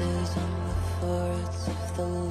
Tears on the foreheads of the